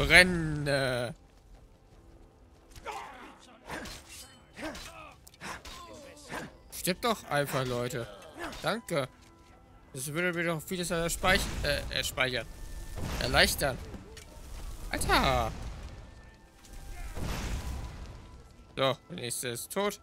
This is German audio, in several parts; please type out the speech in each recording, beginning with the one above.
Brenne. Stirbt doch einfach, Leute. Danke. Das würde mir doch vieles erspeichern. Äh, erspeichern. Erleichtern. Alter. So, der nächste ist tot.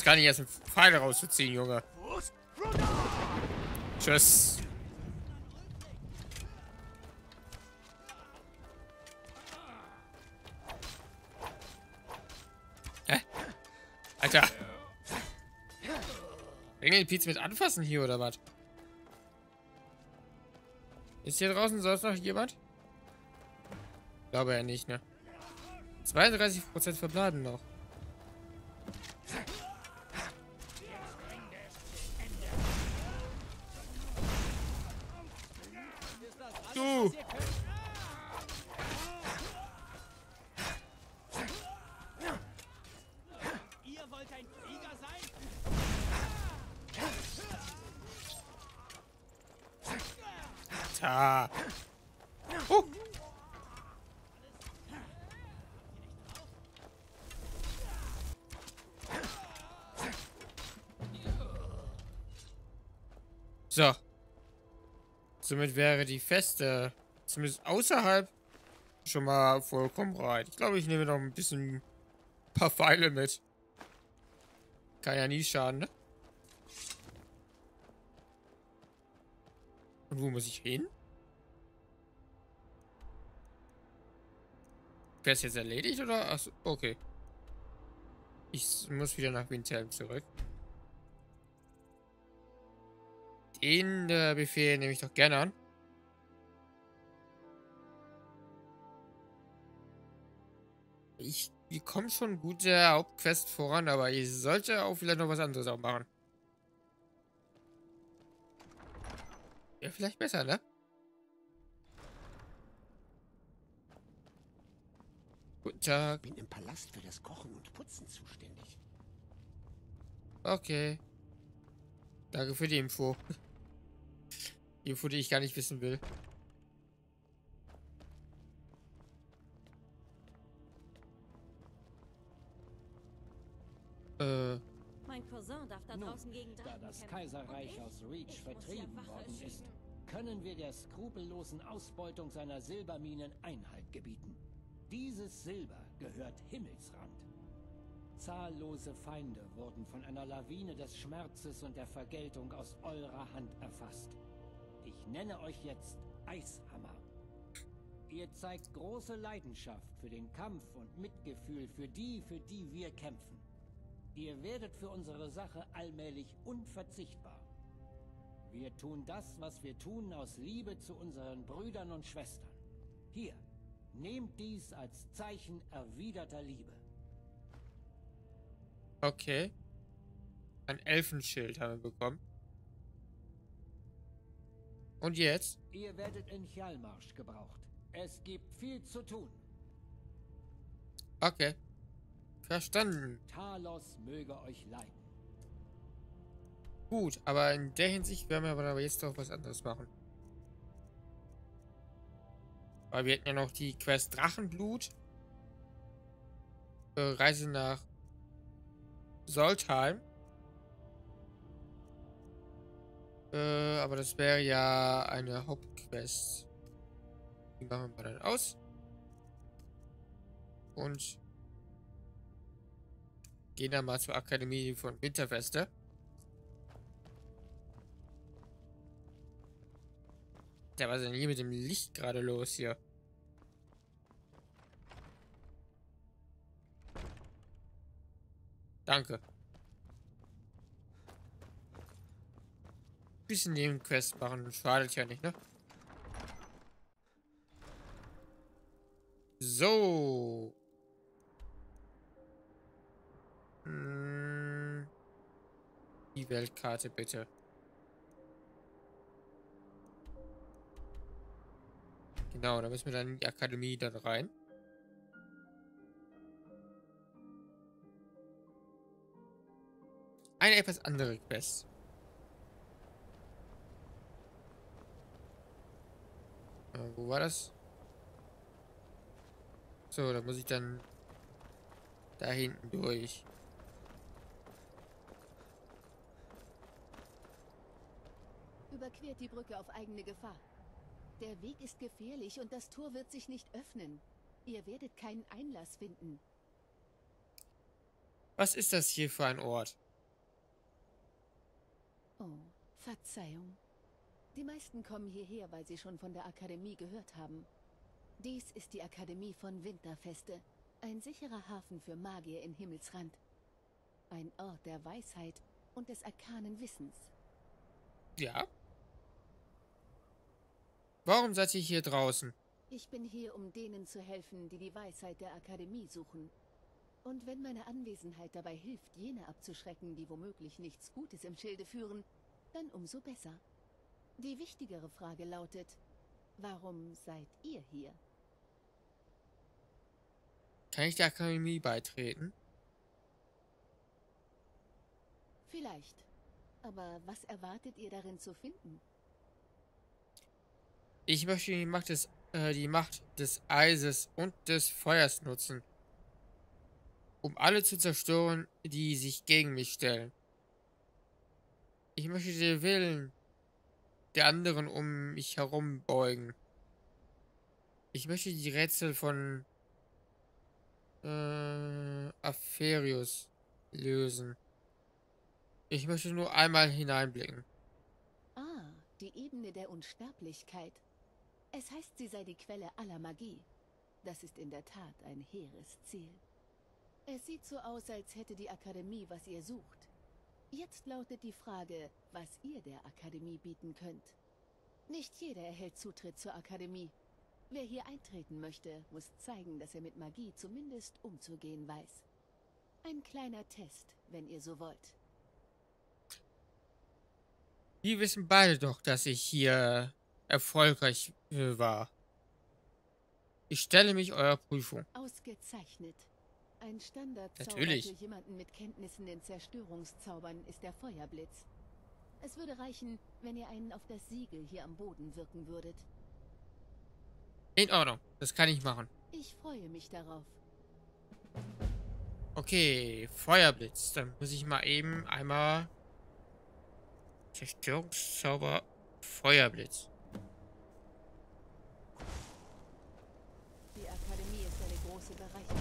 Brauchst gar nicht erst einen Pfeil rauszuziehen, Junge. Tschüss. Hä? Alter. Ringel Pizza mit anfassen hier oder was? Ist hier draußen sonst noch jemand? Glaube ja nicht, ne? 32% verbladen noch. Du! Ihr wollt ein Krieger sein? Ta. Oh. So. Somit wäre die Feste, zumindest außerhalb, schon mal vollkommen bereit. Ich glaube, ich nehme noch ein bisschen ein paar Pfeile mit. Kann ja nie schaden, ne? Und wo muss ich hin? Wäre es jetzt erledigt oder? Achso, okay. Ich muss wieder nach Windhelm zurück. Den äh, Befehl nehme ich doch gerne an. Ich, wir kommen schon gut der Hauptquest voran, aber ich sollte auch vielleicht noch was anderes auch machen. Ja, vielleicht besser, ne? Guten Tag. Bin im Palast für das Kochen und Putzen zuständig. Okay. Danke für die Info. Die Info, die ich gar nicht wissen will. Äh, Mein Cousin darf da draußen gegen Da das. Kaiserreich ich? aus Reach Ich vertrieben worden ist, können wir der skrupellosen Ausbeutung seiner Silberminen Einhalt gebieten. Dieses Silber gehört Himmelsrand. Zahllose Feinde wurden von einer Lawine des Schmerzes und der Vergeltung aus eurer Hand erfasst. Ich nenne euch jetzt Eishammer. Ihr zeigt große Leidenschaft für den Kampf und Mitgefühl für die, für die wir kämpfen. Ihr werdet für unsere Sache allmählich unverzichtbar. Wir tun das, was wir tun, aus Liebe zu unseren Brüdern und Schwestern. Hier, nehmt dies als Zeichen erwiderter Liebe. okay. Ein Elfenschild haben wir bekommen. Und jetzt? Ihr werdet in Chalmarsch gebraucht. Es gibt viel zu tun. Okay. Verstanden. Talos möge euch leiden. Gut, aber in der Hinsicht werden wir aber jetzt doch was anderes machen. Weil wir hätten ja noch die Quest Drachenblut. Äh, Reise nach Soltheim. Äh, aber das wäre ja eine Hauptquest. Die machen wir dann aus. Und gehen dann mal zur Akademie von Winterfeste. Ja, was ist denn hier mit dem Licht gerade los hier? Danke. Bisschen Nebenquest machen, schadet ja nicht, ne? So. Hm. Die Weltkarte bitte. Genau, da müssen wir dann in die Akademie dann rein. eine etwas andere Quest. Äh, wo war das? So, da muss ich dann da hinten durch. Überquert die Brücke auf eigene Gefahr. Der Weg ist gefährlich und das Tor wird sich nicht öffnen. Ihr werdet keinen Einlass finden. Was ist das hier für ein Ort? Oh, Verzeihung. Die meisten kommen hierher, weil sie schon von der Akademie gehört haben. Dies ist die Akademie von Winterfeste. Ein sicherer Hafen für Magier in Himmelsrand. Ein Ort der Weisheit und des arkanen Wissens. Ja. Warum seid ihr hier draußen? Ich bin hier, um denen zu helfen, die die Weisheit der Akademie suchen. Und wenn meine Anwesenheit dabei hilft, jene abzuschrecken, die womöglich nichts Gutes im Schilde führen, dann umso besser. Die wichtigere Frage lautet, warum seid ihr hier? Kann ich der Akademie beitreten? Vielleicht. Aber was erwartet ihr darin zu finden? Ich möchte die Macht des, äh, die Macht des Eises und des Feuers nutzen, um alle zu zerstören, die sich gegen mich stellen. Ich möchte den Willen der anderen um mich herum beugen. Ich möchte die Rätsel von äh, Apherius lösen. Ich möchte nur einmal hineinblicken. Ah, die Ebene der Unsterblichkeit. Es heißt, sie sei die Quelle aller Magie. Das ist in der Tat ein hehres Ziel. Es sieht so aus, als hätte die Akademie, was ihr sucht. Jetzt lautet die Frage, was ihr der Akademie bieten könnt. Nicht jeder erhält Zutritt zur Akademie. Wer hier eintreten möchte, muss zeigen, dass er mit Magie zumindest umzugehen weiß. Ein kleiner Test, wenn ihr so wollt. Wir wissen beide doch, dass ich hier erfolgreich äh, war. Ich stelle mich eurer Prüfung. Ausgezeichnet. Ein Standardzauber Natürlich. für jemanden mit Kenntnissen in Zerstörungszaubern ist der Feuerblitz. Es würde reichen, wenn ihr einen auf das Siegel hier am Boden wirken würdet. In Ordnung, das kann ich machen. Ich freue mich darauf. Okay, Feuerblitz. Dann muss ich mal eben einmal Zerstörungszauber Feuerblitz. Die Akademie ist eine große Bereicherung.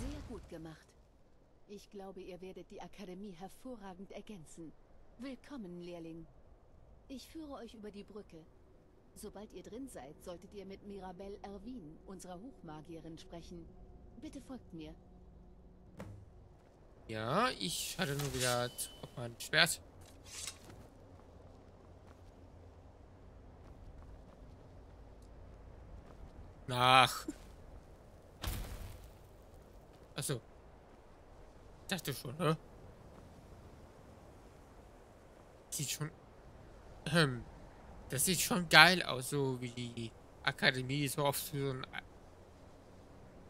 Sehr gut gemacht. Ich glaube, ihr werdet die Akademie hervorragend ergänzen. Willkommen, Lehrling. Ich führe euch über die Brücke. Sobald ihr drin seid, solltet ihr mit Mirabelle Erwin, unserer Hochmagierin, sprechen. Bitte folgt mir. Ja, ich hatte nur wieder mein Schwert. Nach. Achso. Dachte schon, ne? Sieht schon. Ähm. Das sieht schon geil aus, so wie die Akademie so oft so ein.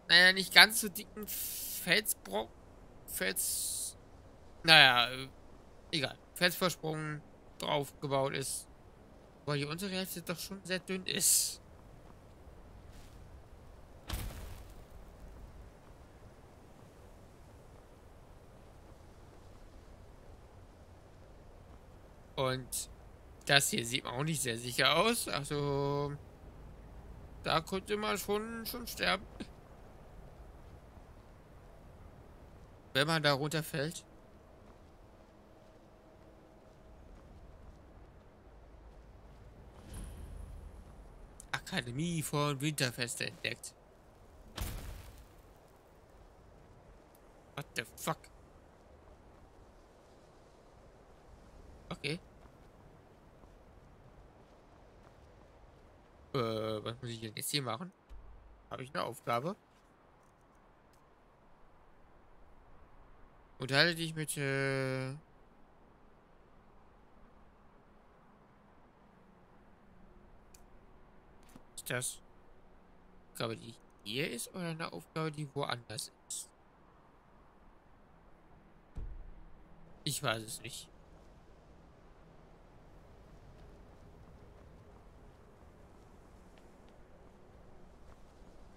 Naja, nicht ganz so dicken Felsbrock. Fels. Naja, äh, egal. Felsvorsprung drauf gebaut ist. Weil die untere Hälfte doch schon sehr dünn ist. Und das hier sieht auch nicht sehr sicher aus. Also, da könnte man schon, schon sterben. Wenn man da runterfällt. Akademie von Winterfeste entdeckt. What the fuck? Okay. Äh, was muss ich denn jetzt hier machen? Habe ich eine Aufgabe? Unterhalte dich mit, äh... Ist das Aufgabe, die hier ist, oder eine Aufgabe, die woanders ist? Ich weiß es nicht.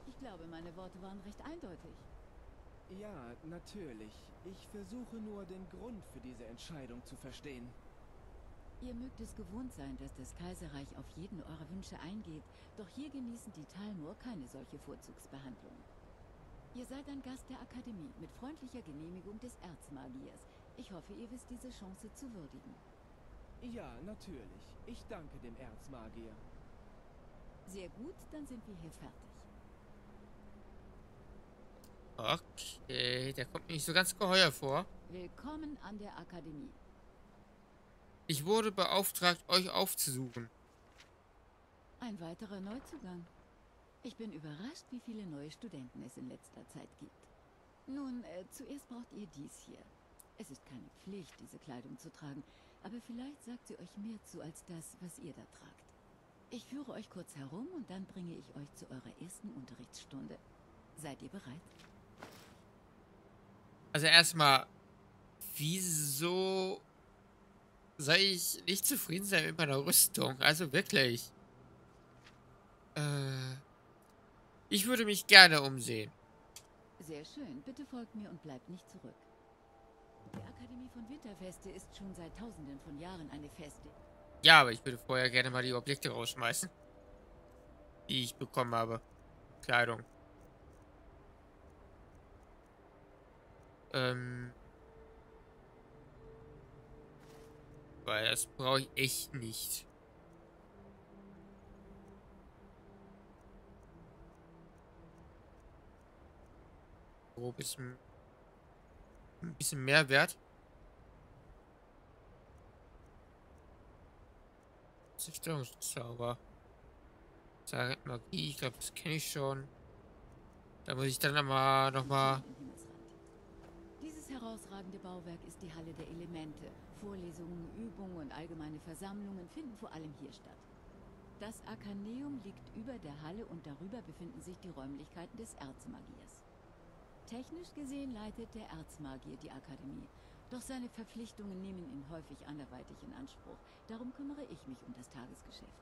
Ich glaube, meine Worte waren recht eindeutig. Ja, natürlich. Ich versuche nur, den Grund für diese Entscheidung zu verstehen. Ihr mögt es gewohnt sein, dass das Kaiserreich auf jeden eurer Wünsche eingeht, doch hier genießen die Talmor keine solche Vorzugsbehandlung. Ihr seid ein Gast der Akademie mit freundlicher Genehmigung des Erzmagiers. Ich hoffe, ihr wisst diese Chance zu würdigen. Ja, natürlich. Ich danke dem Erzmagier. Sehr gut, dann sind wir hier fertig. Okay, der kommt mir nicht so ganz geheuer vor. Willkommen an der Akademie. Ich wurde beauftragt, euch aufzusuchen. Ein weiterer Neuzugang. Ich bin überrascht, wie viele neue Studenten es in letzter Zeit gibt. Nun, äh, zuerst braucht ihr dies hier. Es ist keine Pflicht, diese Kleidung zu tragen, aber vielleicht sagt sie euch mehr zu als das, was ihr da tragt. Ich führe euch kurz herum und dann bringe ich euch zu eurer ersten Unterrichtsstunde. Seid ihr bereit? Also erstmal, wieso soll ich nicht zufrieden sein mit meiner Rüstung? Also wirklich. Äh, ich würde mich gerne umsehen. Sehr schön. Bitte folgt mir und bleibt nicht zurück. Die Akademie von Winterfeste ist schon seit tausenden von Jahren eine Feste. Ja, aber ich würde vorher gerne mal die Objekte rausschmeißen. Die ich bekommen habe. Kleidung. Ähm. Weil das brauche ich echt nicht. Grob ist ein bisschen mehr wert. Zerstörungszauber. Saret Magie, ich glaube, das kenne ich schon. Da muss ich dann aber nochmal. Herausragende Bauwerk ist die Halle der Elemente. Vorlesungen, Übungen und allgemeine Versammlungen finden vor allem hier statt. Das Arkaneum liegt über der Halle und darüber befinden sich die Räumlichkeiten des Erzmagiers. Technisch gesehen leitet der Erzmagier die Akademie. Doch seine Verpflichtungen nehmen ihn häufig anderweitig in Anspruch. Darum kümmere ich mich um das Tagesgeschäft.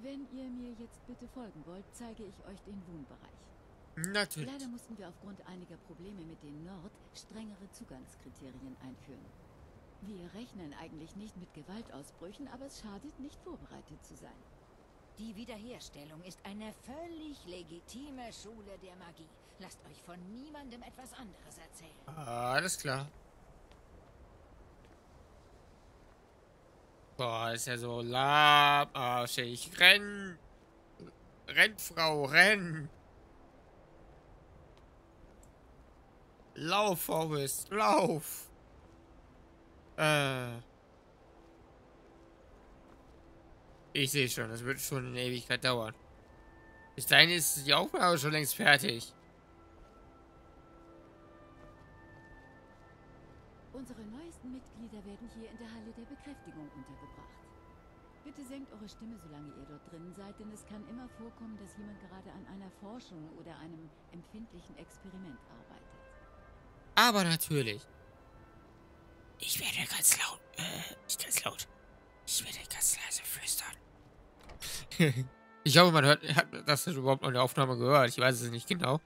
Wenn ihr mir jetzt bitte folgen wollt, zeige ich euch den Wohnbereich. Natürlich. Leider mussten wir aufgrund einiger Probleme mit den Nord strengere Zugangskriterien einführen. Wir rechnen eigentlich nicht mit Gewaltausbrüchen, aber es schadet nicht vorbereitet zu sein. Die Wiederherstellung ist eine völlig legitime Schule der Magie. Lasst euch von niemandem etwas anderes erzählen. Alles klar. Boah, ist ja so lahmarschig. Renn! Renn, Frau, renn! Lauf, Forrest, lauf! Äh. Ich sehe schon, das wird schon eine Ewigkeit dauern. Bis dahin ist die Aufnahme schon längst fertig. Unsere neuesten Mitglieder werden hier in der Halle der Bekräftigung untergebracht. Bitte senkt eure Stimme, solange ihr dort drin seid, denn es kann immer vorkommen, dass jemand gerade an einer Forschung oder einem empfindlichen Experiment arbeitet. Aber natürlich. Ich werde ganz laut, äh, nicht ganz laut. Ich werde ganz leise flüstern. ich hoffe, man hört, hat das überhaupt noch in der Aufnahme gehört. Ich weiß es nicht genau.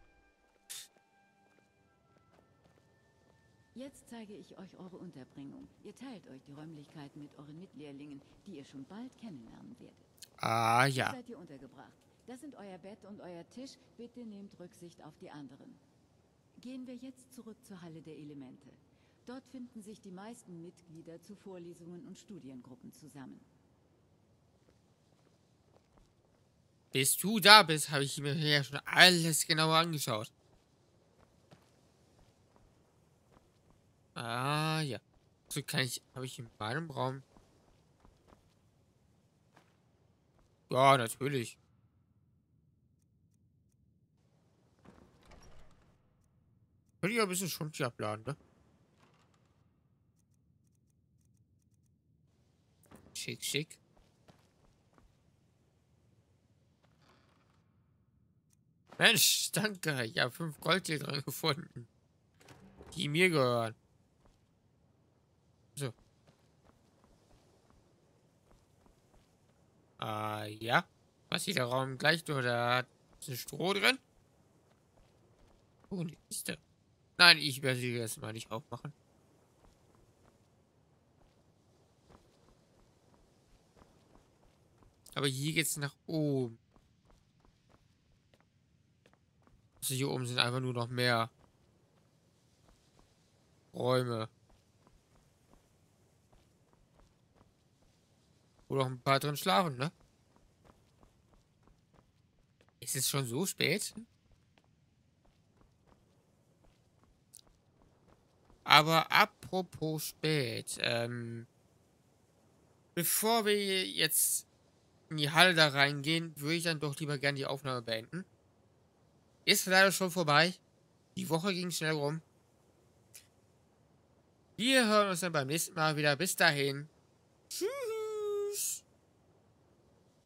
Jetzt zeige ich euch eure Unterbringung. Ihr teilt euch die Räumlichkeiten mit euren Mitlehrlingen, die ihr schon bald kennenlernen werdet. Ah, ja. seid ihr untergebracht. Das sind euer Bett und euer Tisch. Bitte nehmt Rücksicht auf die anderen. Gehen wir jetzt zurück zur Halle der Elemente. Dort finden sich die meisten Mitglieder zu Vorlesungen und Studiengruppen zusammen. Bis du da bist, habe ich mir ja schon alles genauer angeschaut. Ah, ja. So kann ich, habe ich in meinem Raum. Ja, natürlich. Könnte ich ein bisschen schon hier abladen, ne? Schick, schick. Mensch, danke. Ich habe fünf Gold hier dran gefunden. Die mir gehören. So. Ah, ja. Was sieht der Raum gleich durch? Da ist ein Stroh drin. Oh, eine Kiste. Nein, ich werde sie jetzt mal nicht aufmachen. Aber hier geht's nach oben. Also hier oben sind einfach nur noch mehr Räume. Wo noch ein paar drin schlafen, ne? Ist es schon so spät? Aber apropos spät, ähm, bevor wir jetzt in die Halle da reingehen, würde ich dann doch lieber gerne die Aufnahme beenden. Ist leider schon vorbei. Die Woche ging schnell rum. Wir hören uns dann beim nächsten Mal wieder. Bis dahin. Tschüss.